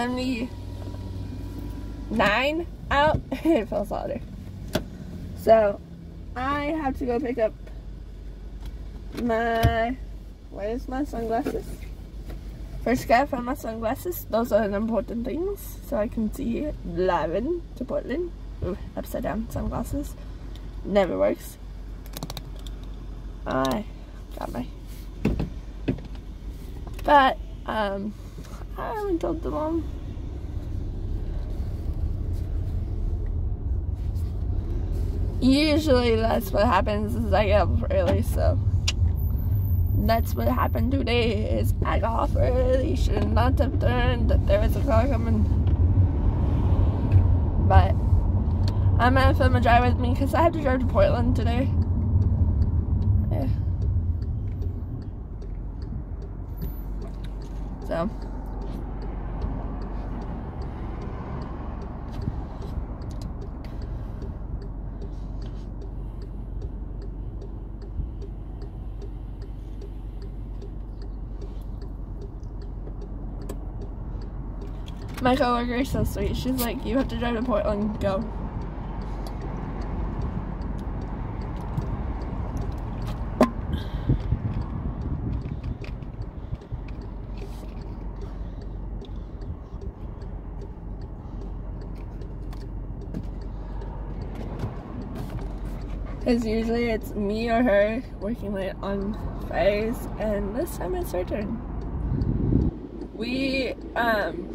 79 out. it feels hotter. So, I have to go pick up my. Where's my sunglasses? First, gotta find my sunglasses. Those are important things. So I can see driving to Portland. Ooh, upside down sunglasses. Never works. I got my. But, um, I haven't told the mom. Usually that's what happens is I get up early, so that's what happened today is I got off early, should not have turned that there was a car coming. But I'm gonna film a drive with me because I have to drive to Portland today. Yeah. So My coworker is so sweet. She's like, you have to drive to Portland. Go. Because usually it's me or her working late on Fridays, and this time it's her turn. We, um,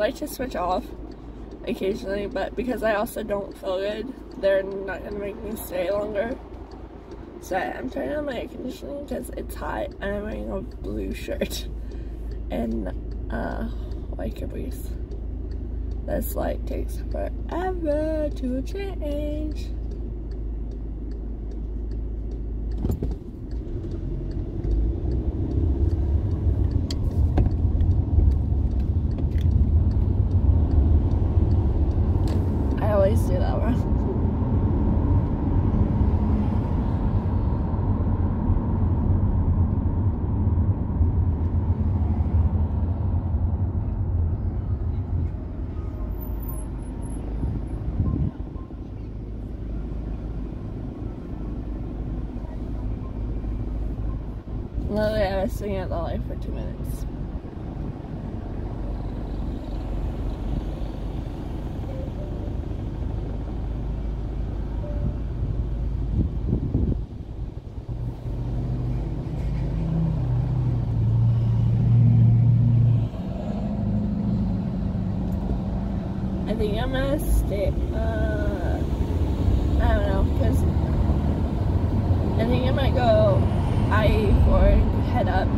like to switch off occasionally, but because I also don't feel good, they're not gonna make me stay longer. So I'm turning on my air conditioning because it's hot and I'm wearing a blue shirt and uh, white caprice. This light takes forever to change. The light for two minutes. I think I'm gonna stay, uh, I don't know, because I think I might go I-4 head up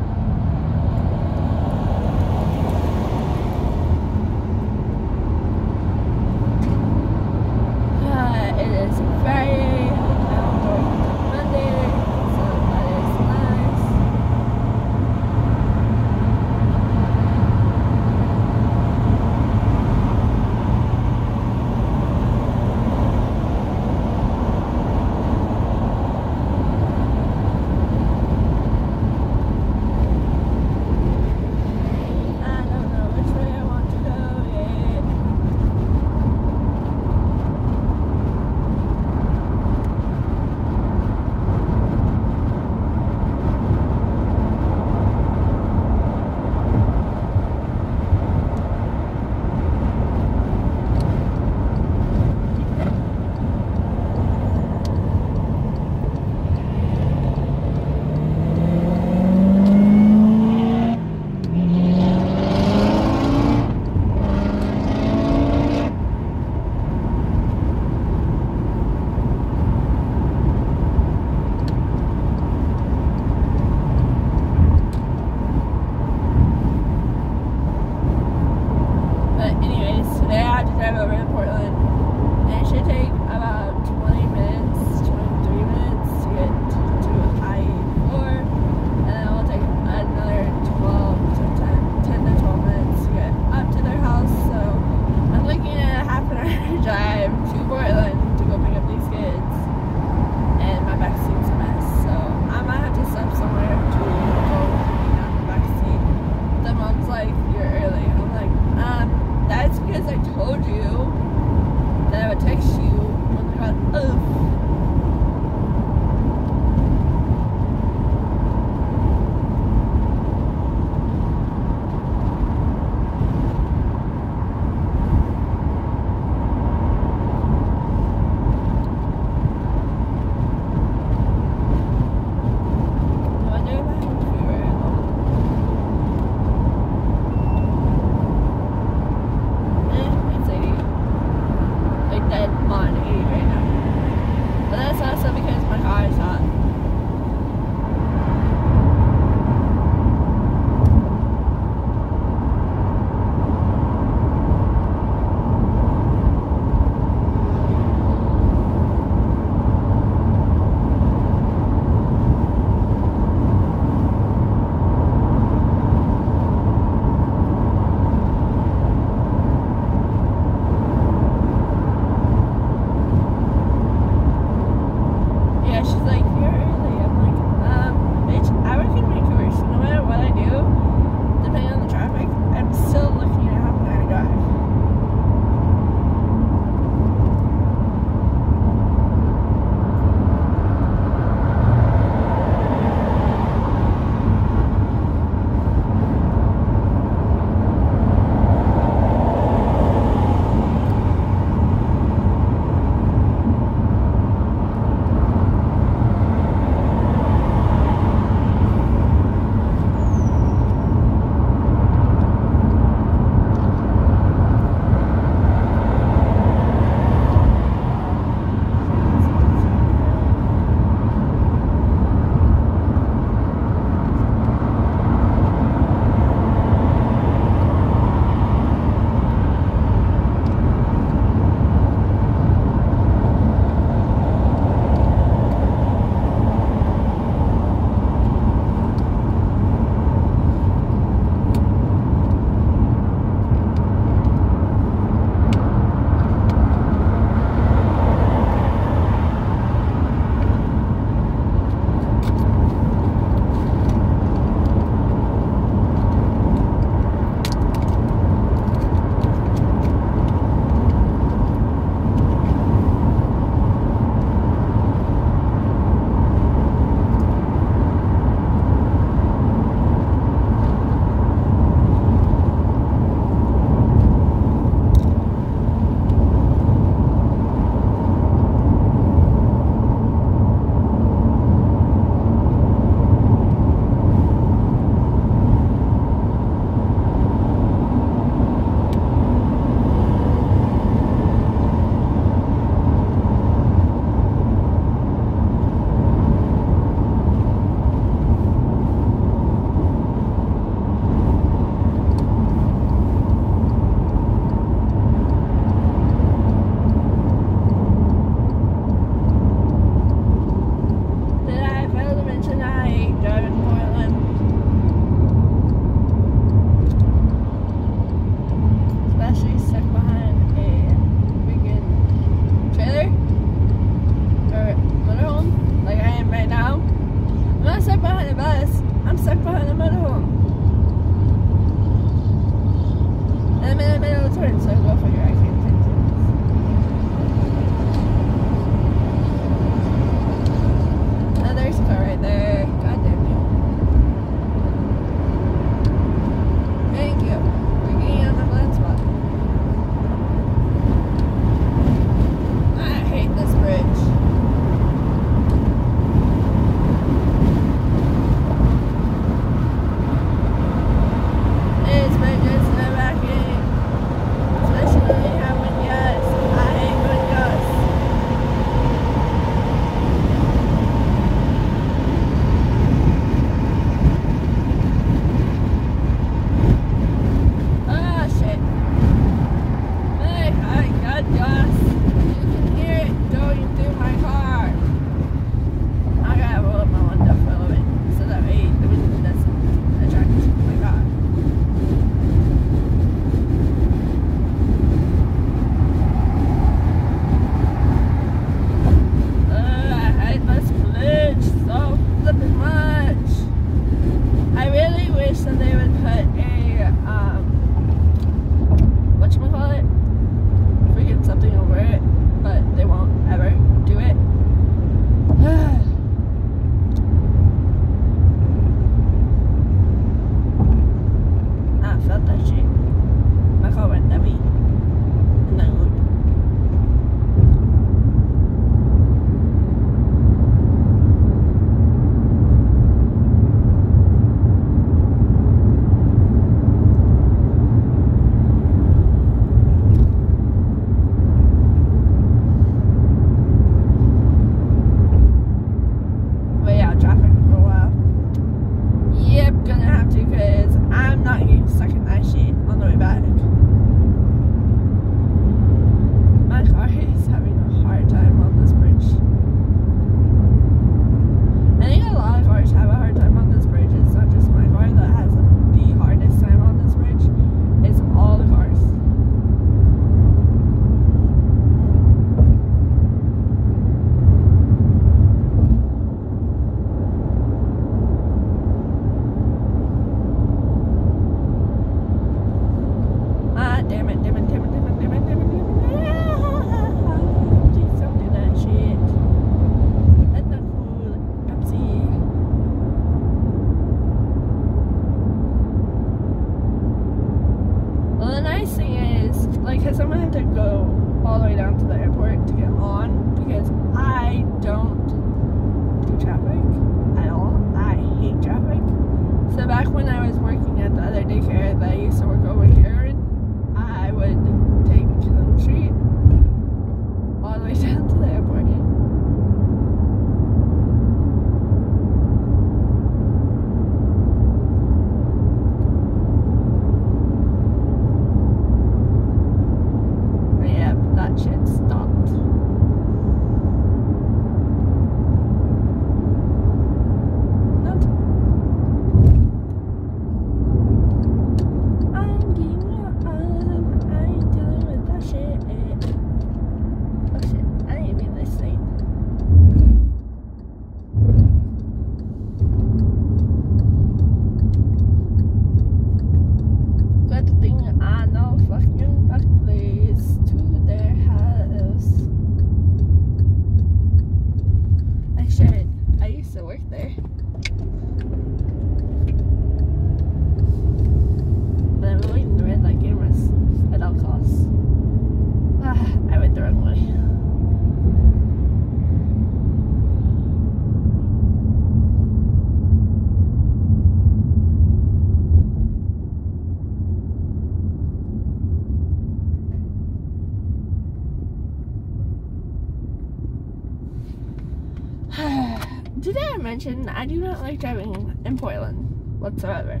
mention I do not like driving in Portland whatsoever?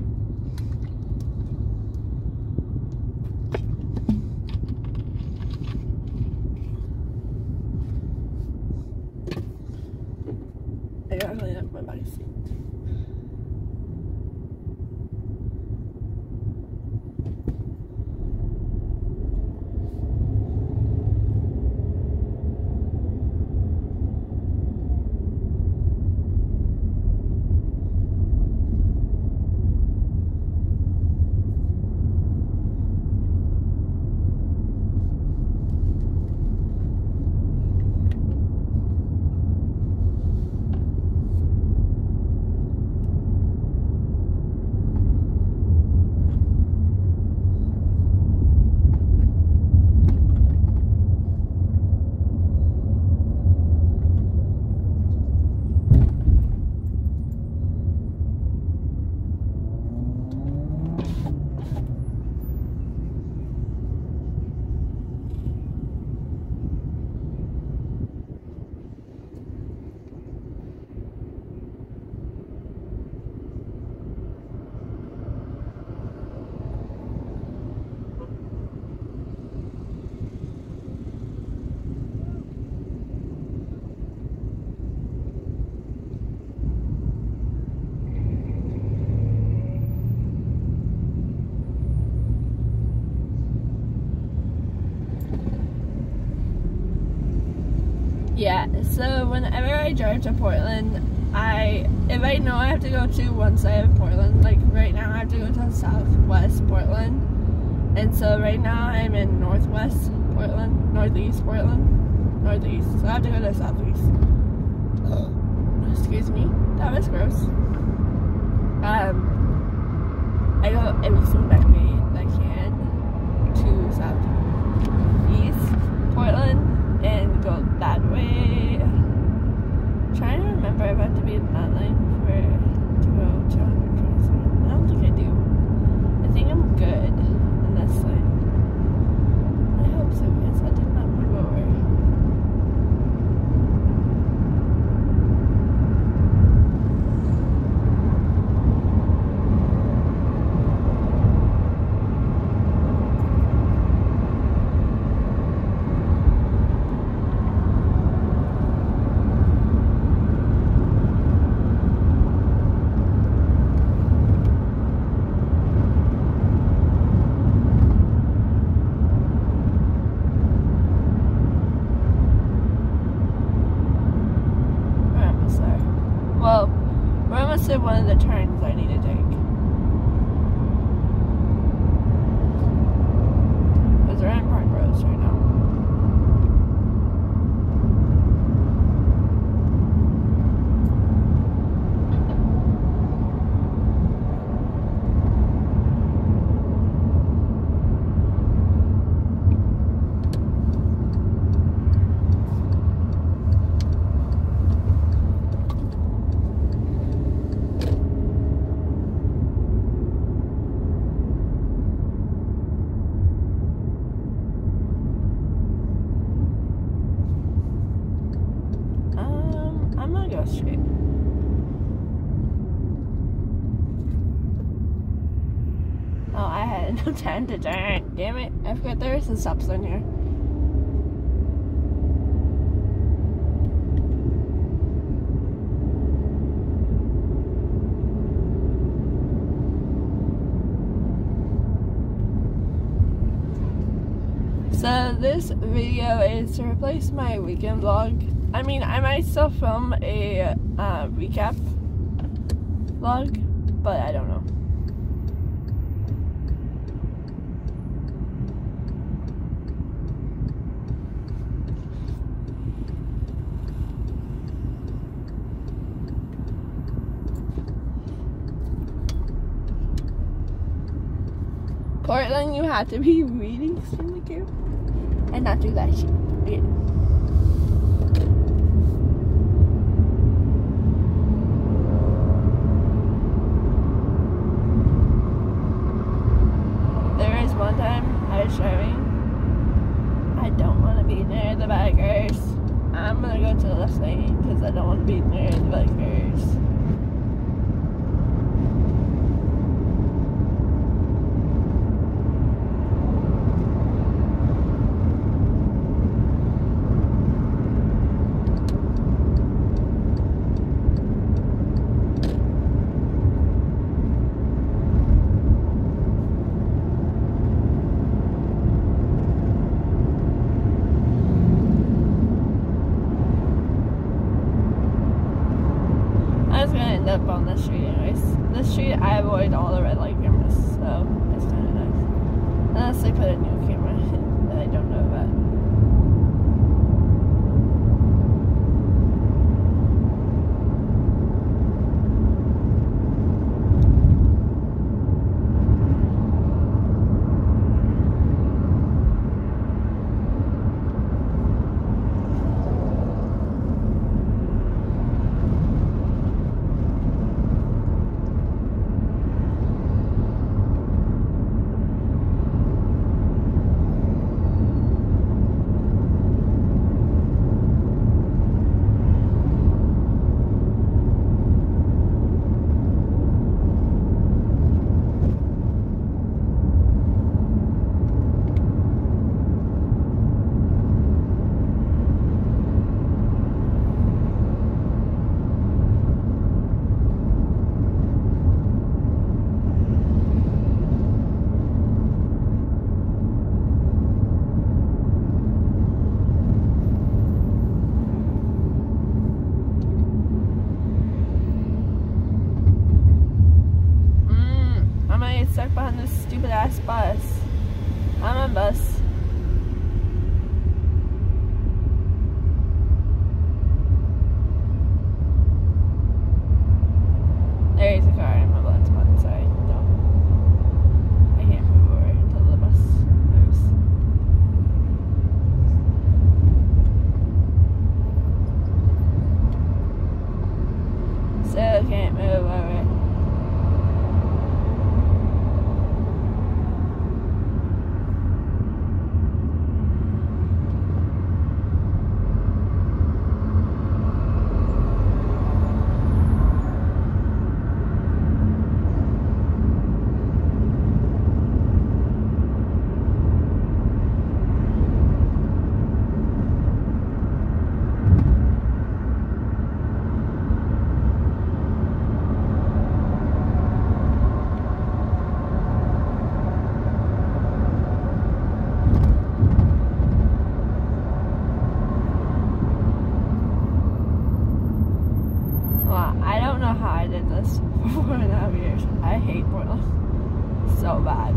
I gotta clean up my body seat. Yeah, so whenever I drive to Portland, I if I know I have to go to one side of Portland, like right now I have to go to southwest Portland. And so right now I'm in northwest Portland, northeast Portland, northeast. So I have to go to southeast. Excuse me. That was gross. Um I go every single way that I can to southeast Portland and go that way. Trying to be in that lane time to turn. Damn it. I forgot there is a stop sign here. So this video is to replace my weekend vlog. I mean, I might still film a uh, recap vlog, but I don't know. Portland, you have to be really extremely careful and not do that shit. Yeah. There is one time I was driving. I don't want to be near the bikers. I'm gonna go to the left lane because I don't want to be near the bikers. Behind this stupid ass bus. I'm on bus. There is a car in my blind spot, so I don't. I can't move over until the bus moves. So can't move over. Well, I don't know how I did this for four and a half years. I hate Portland so bad.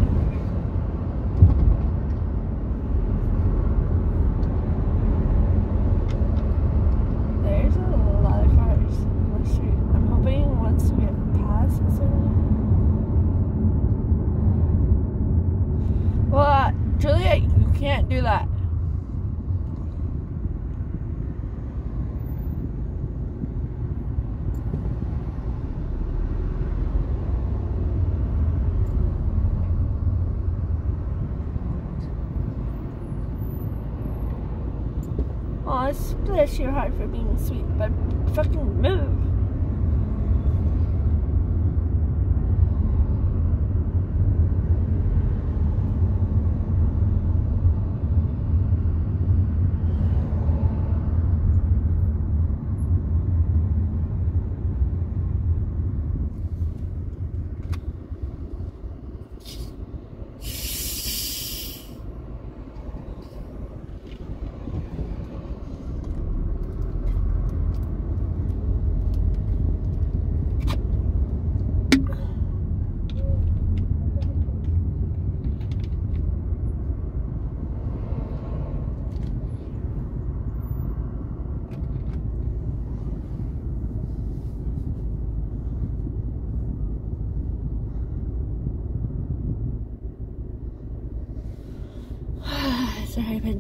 There's a lot of cars on the street. I'm hoping once we get past this area. Well, uh, Juliet, you can't do that. Aw, bless your heart for being sweet, but fucking move.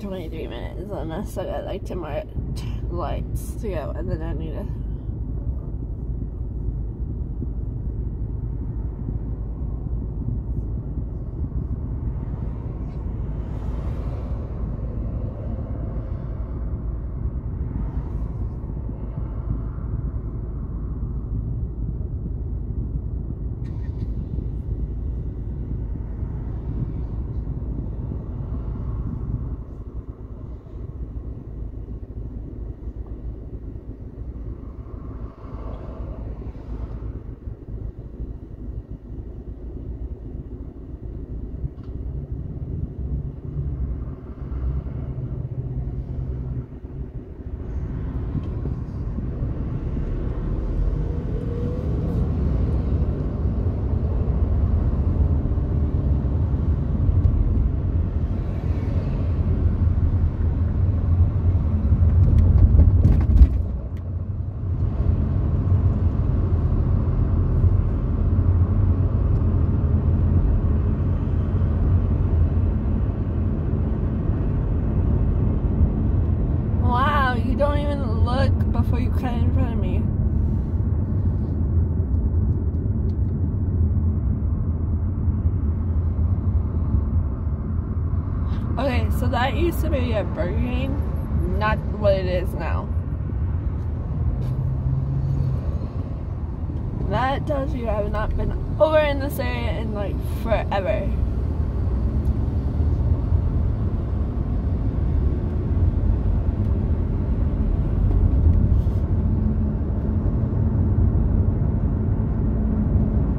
23 minutes and I still got like 10 more lights to go and then I need to So that used to be a Burger King, not what it is now. That tells you I have not been over in this area in like forever.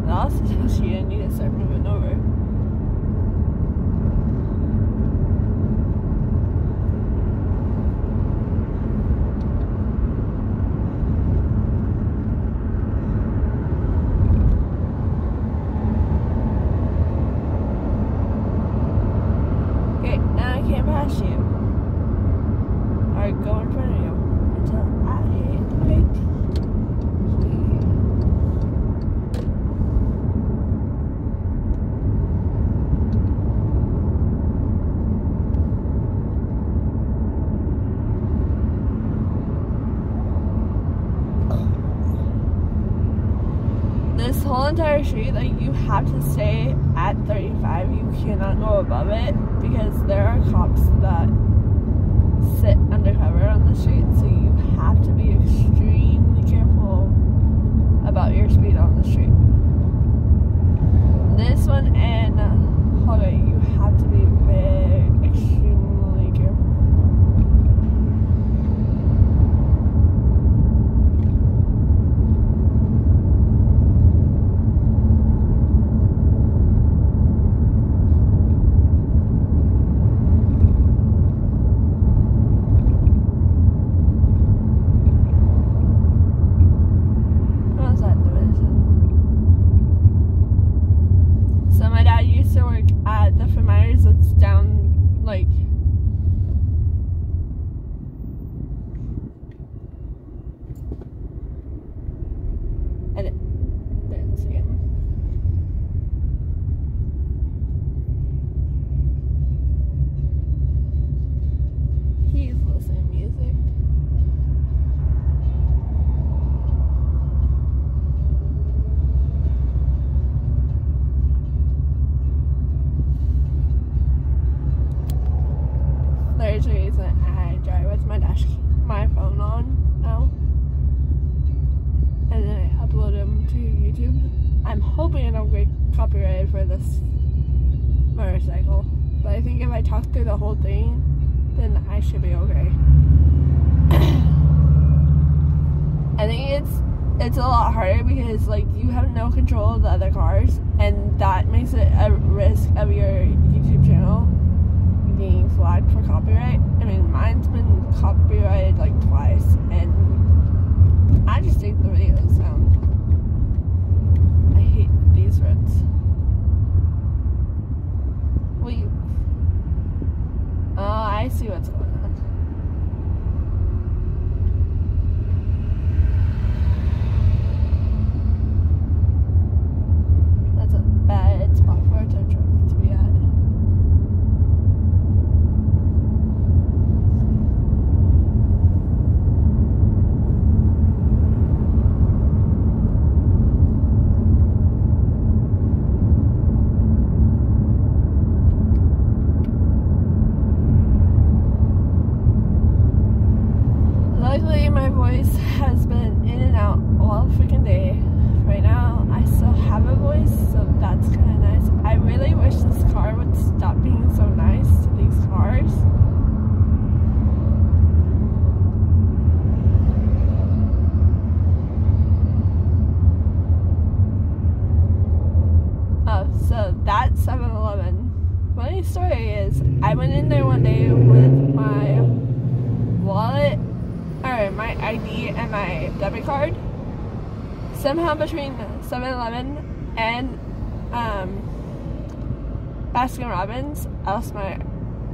That also tells you I need to start moving over. Entire street, like you have to stay at 35. You cannot go above it because there are cops that sit undercover on the street. So you have to be extremely careful about your speed on the street. This one and Holiday, you have to be very I should be okay. I think it's it's a lot harder because like you have no control of the other cars, and that makes it a risk of your YouTube channel being flagged for copyright. I mean, mine's been copyrighted like twice, and I just think the videos sound Funny story is, I went in there one day with my wallet, or my ID and my debit card. Somehow between 7-Eleven and um, Baskin Robbins, I lost my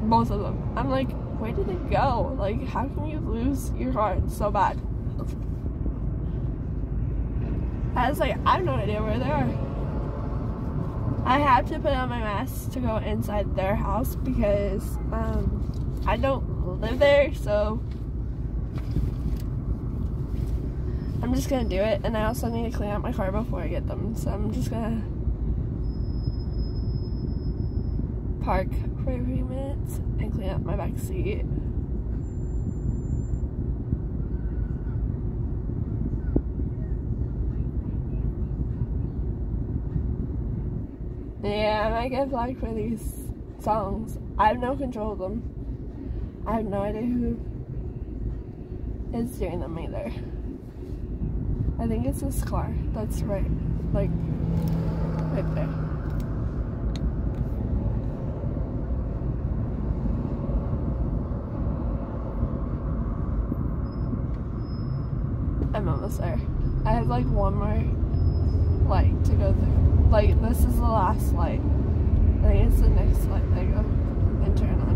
both of them. I'm like, where did it go? Like, how can you lose your card so bad? I was like, I have no idea where they are. I have to put on my mask to go inside their house because um, I don't live there, so I'm just gonna do it. And I also need to clean out my car before I get them, so I'm just gonna park for a few minutes and clean up my back seat. Yeah, I get flagged for these songs. I have no control of them. I have no idea who is doing them either. I think it's this car that's right, like, right there. I'm almost there. I have like one more light to go through like this is the last light. I think it's the next light I go and turn on.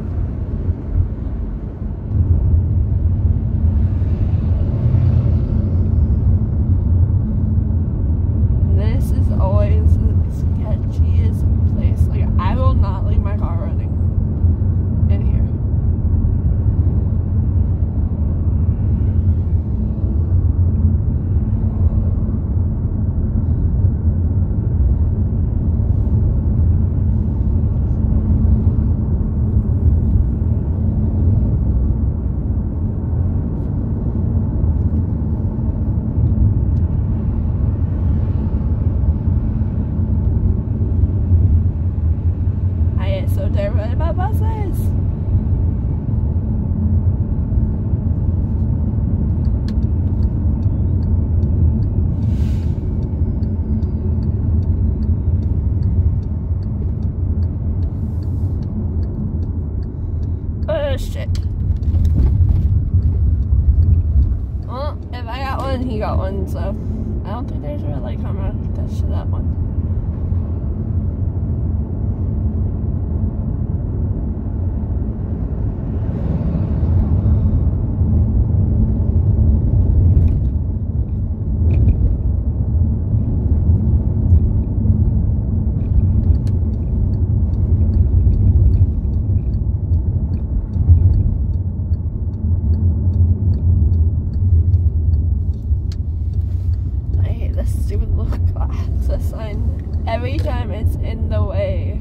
This is always the sketchiest place. Like I will not leave my car running in here. I get so terrified about buses. Oh shit. Well, if I got one, he got one, so I don't think there's a red light coming attached to that one. I hate this stupid little access time it's in the way.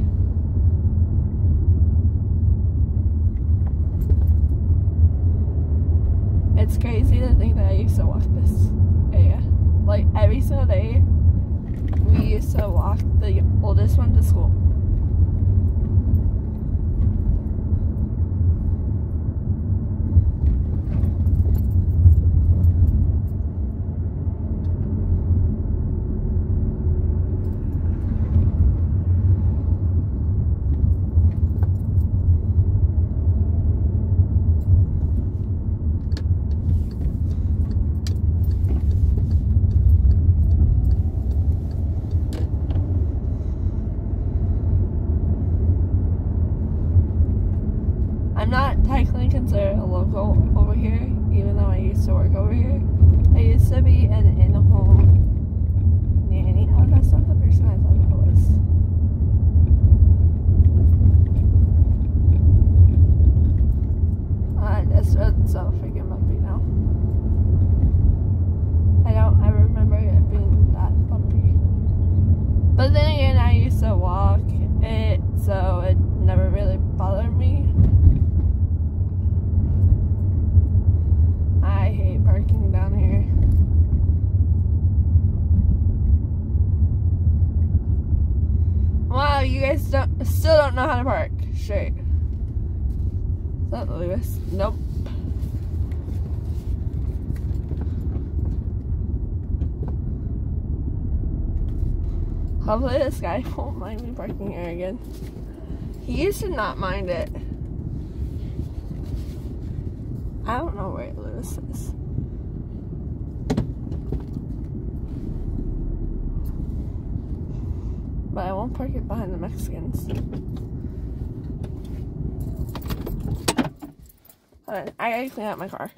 It's crazy to think that I used to walk this area. Like every single day, we used to walk the oldest one to school. I'm not technically considered a local over here, even though I used to work over here. I used to be an in-home nanny. Oh, that's not the person I thought it was. Uh, this road's so freaking bumpy now. I don't ever remember it being that bumpy. But then again, I used to walk it, so it never really bothered me. I hate parking parking down here. Wow, you guys don't still don't know how to park straight. Is that Lewis? Nope. Hopefully this guy won't mind me parking here again. He used to not mind it. I don't know where Lewis is. But I won't park it behind the Mexicans. Hold on, I gotta clean out my car.